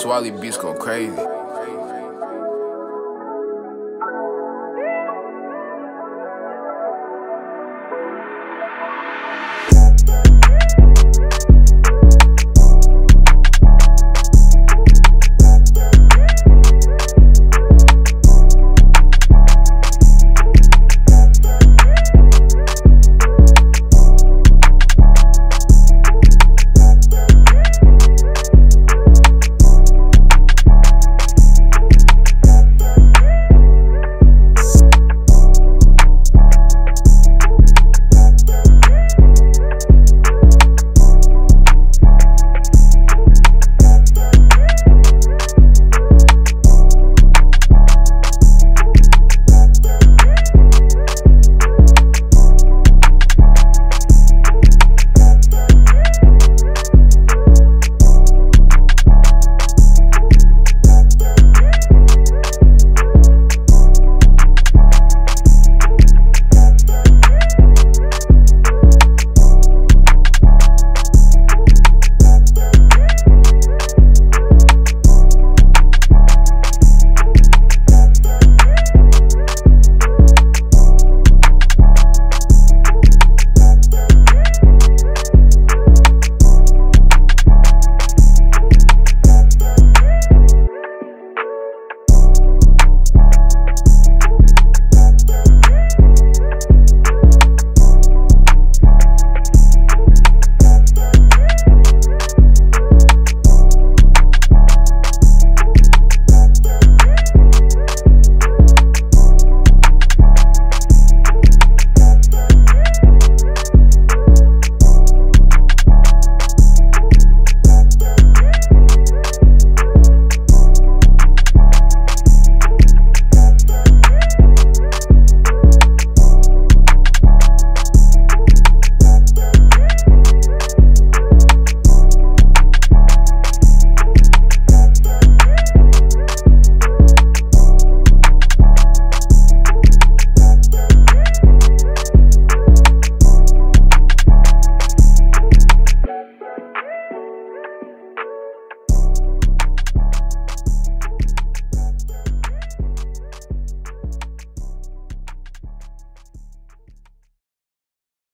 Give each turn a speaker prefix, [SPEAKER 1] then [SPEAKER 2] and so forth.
[SPEAKER 1] Swally beats go crazy.